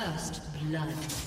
First blood.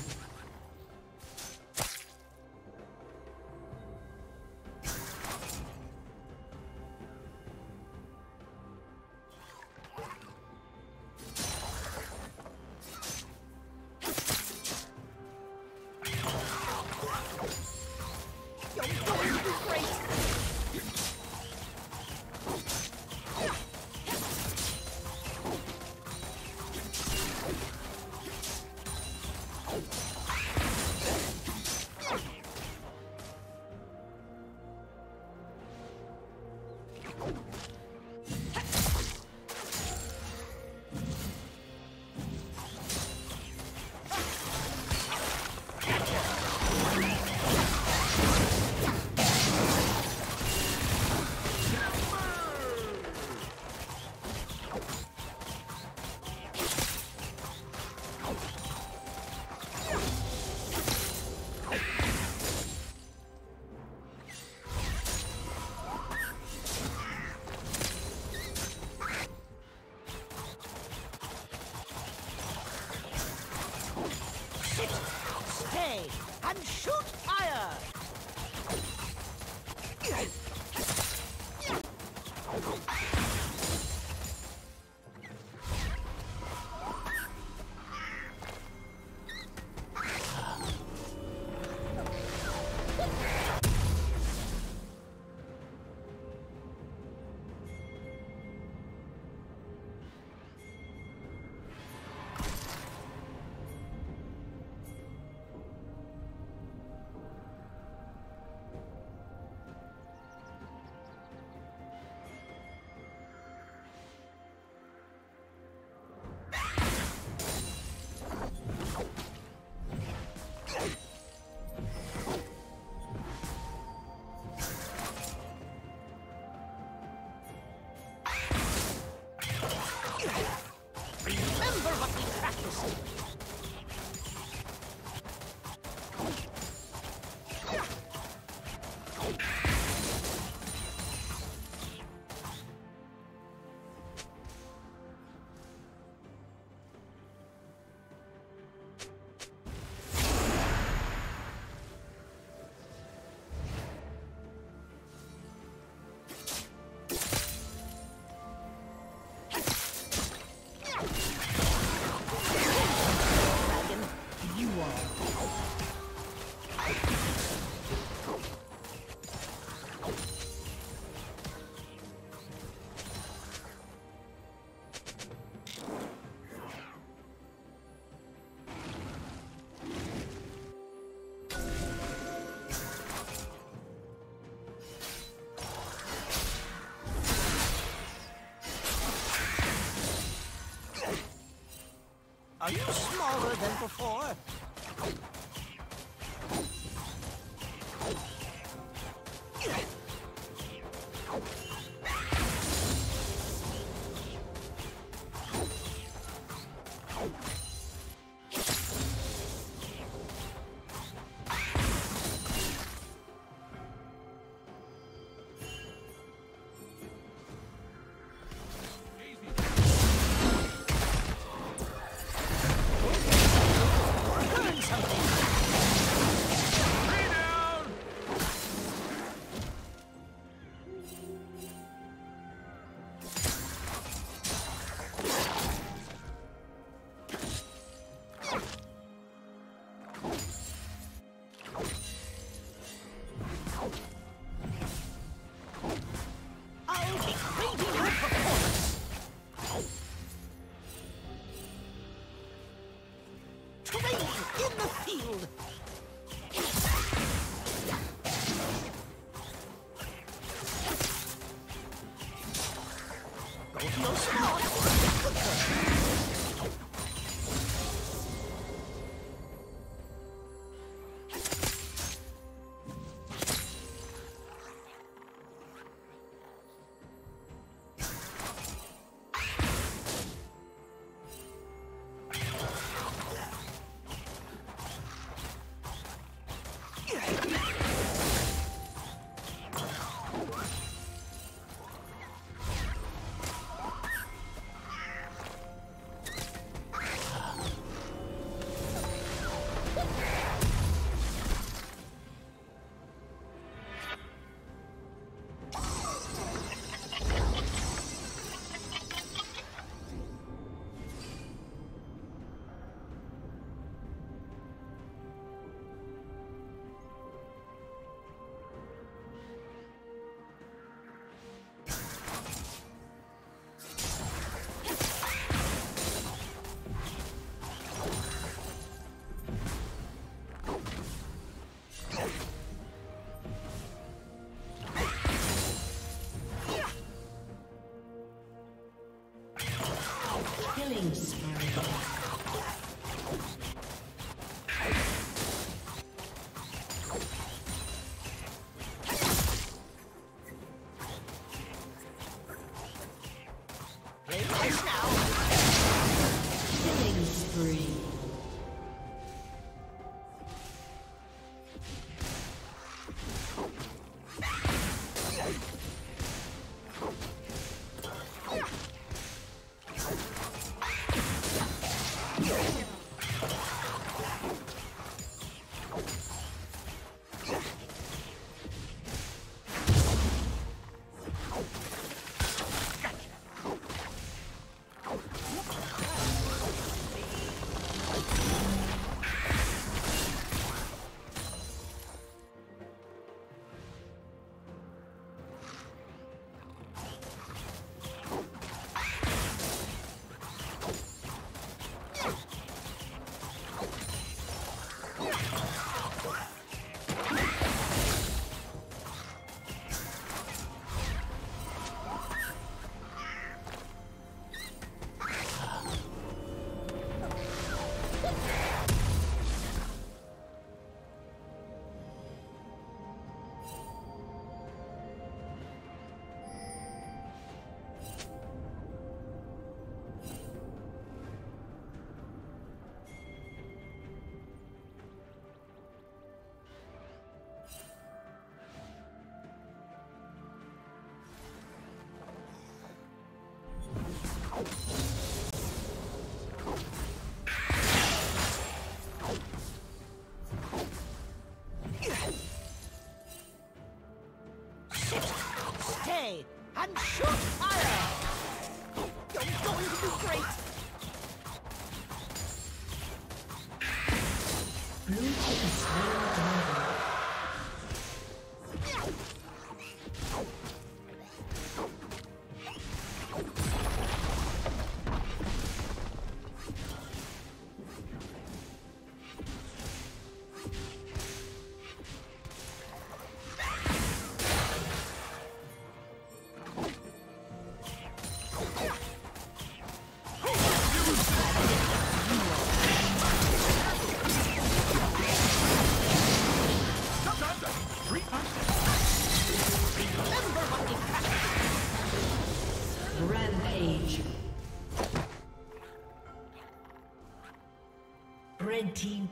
You smaller than before? Killing spree.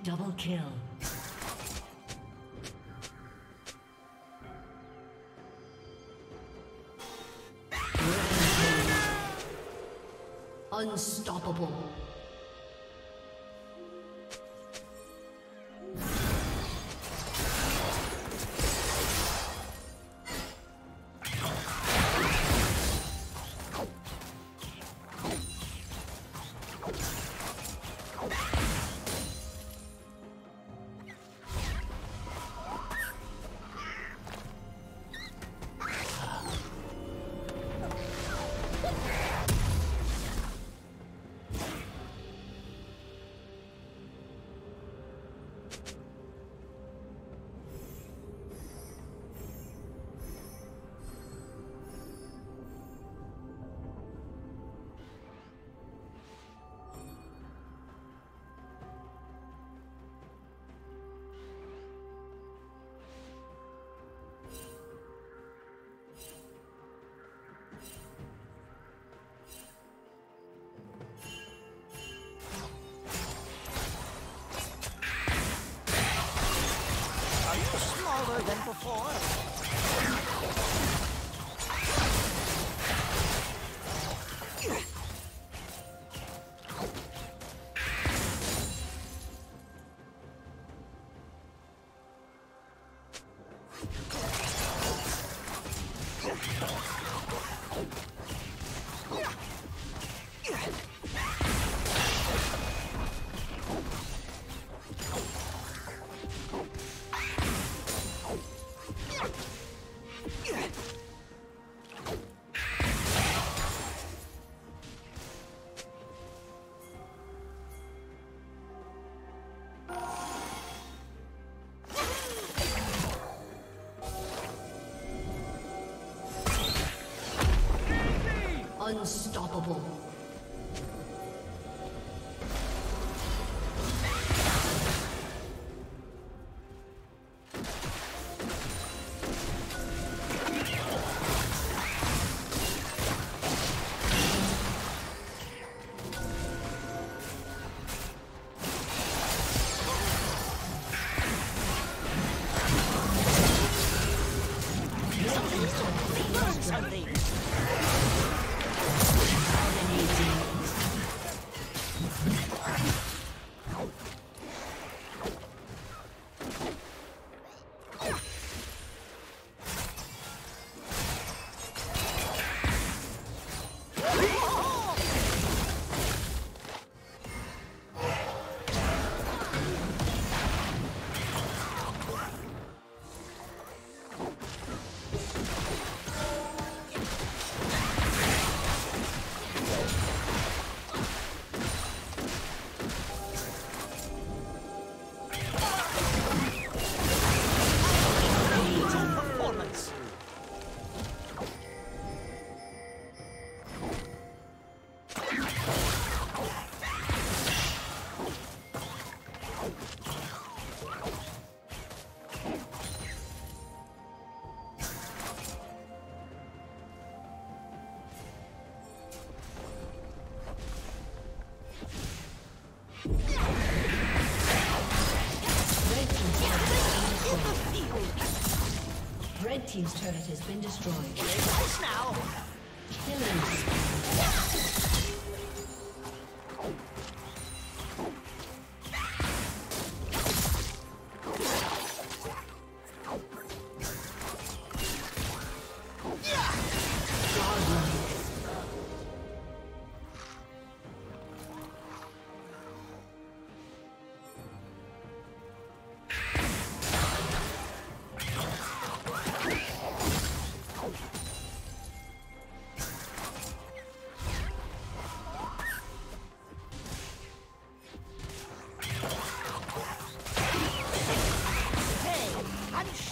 Double kill. Unstoppable. for us. team's turret has been destroyed. Close now!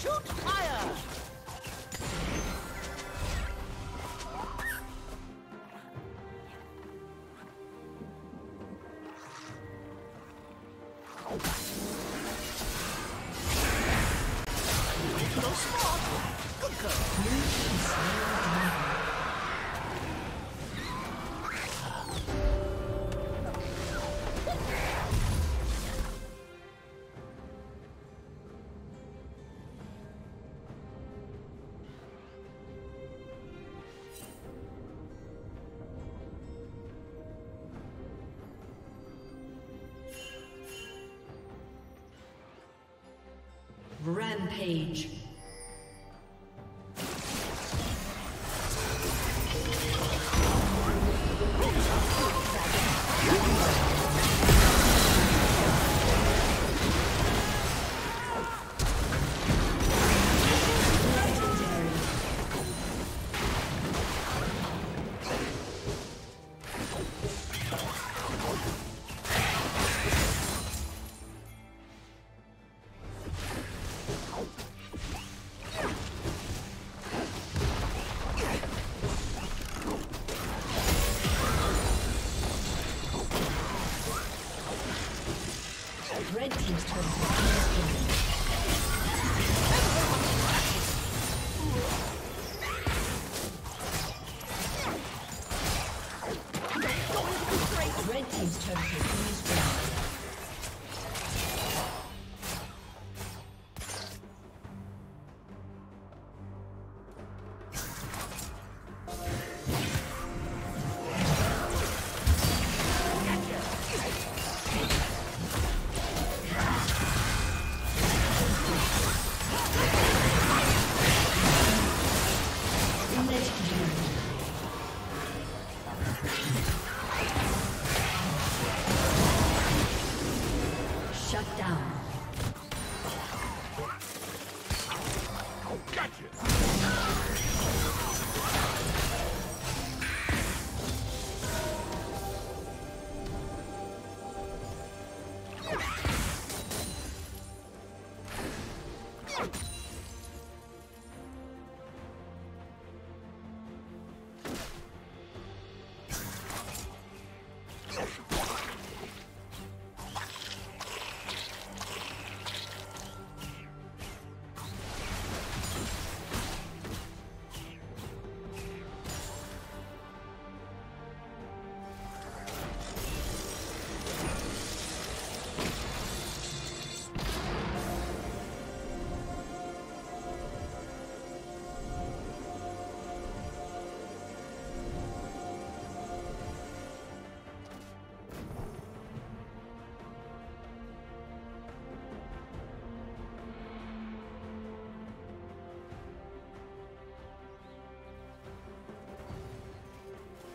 Shoot! Rampage.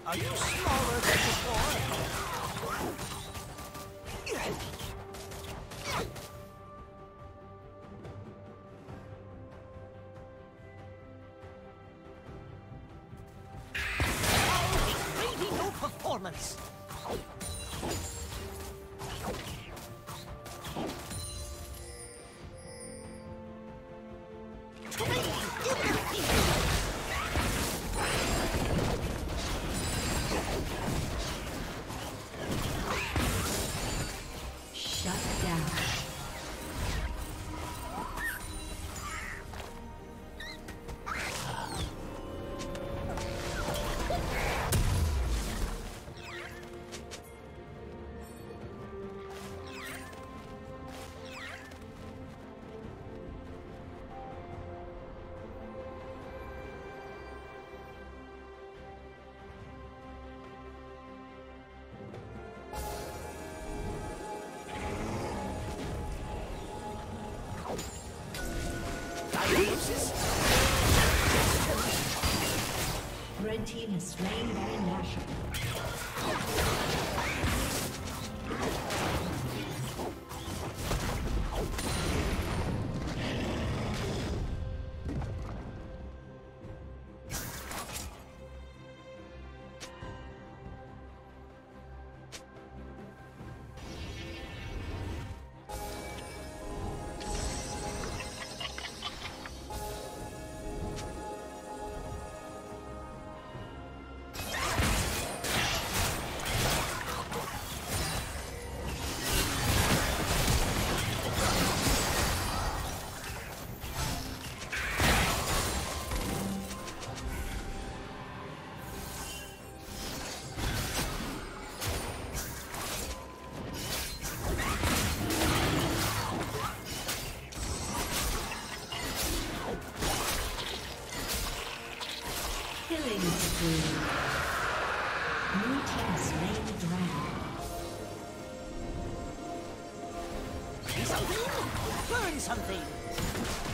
Are you smaller than before? Performance. Killing spree. Blue team slain the dragon. Something? Learn something.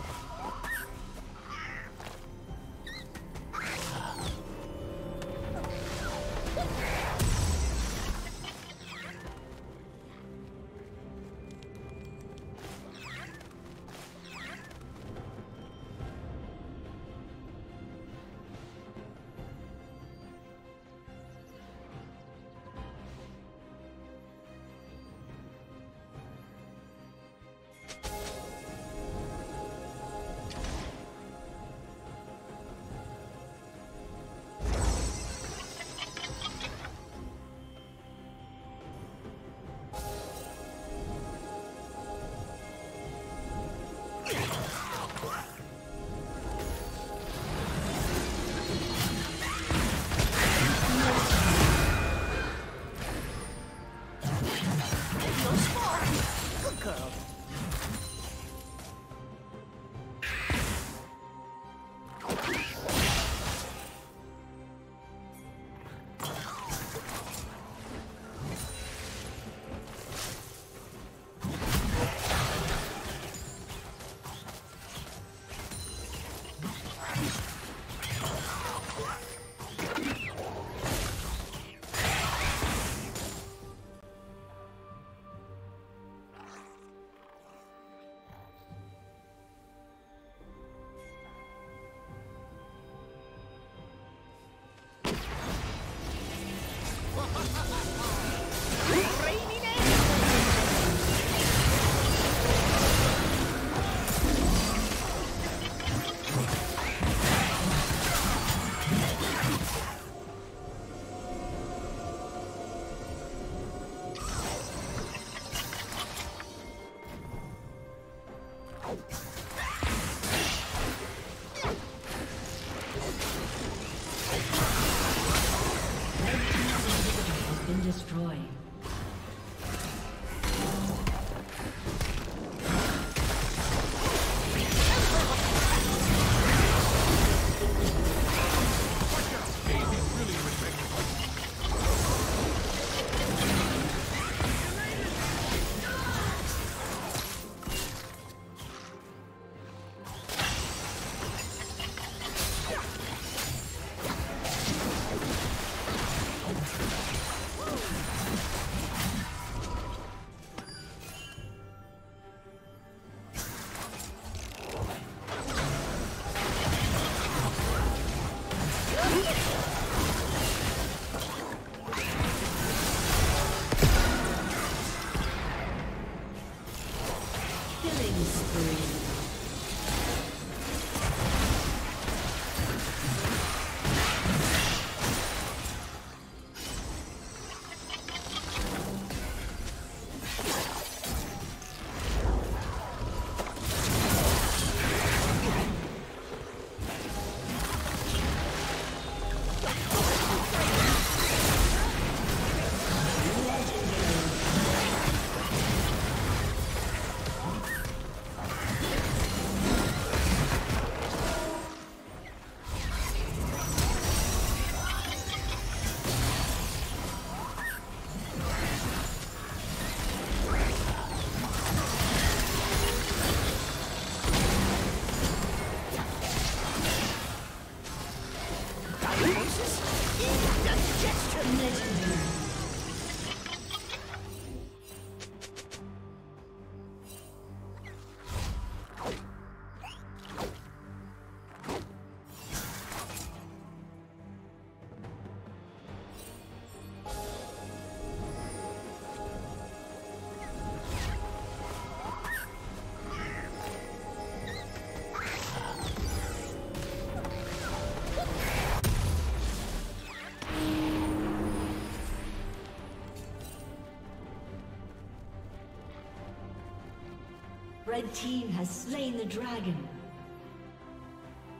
Red team has slain the dragon.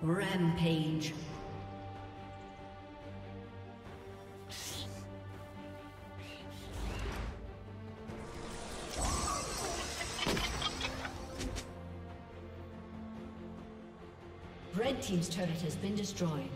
Rampage. Red team's turret has been destroyed.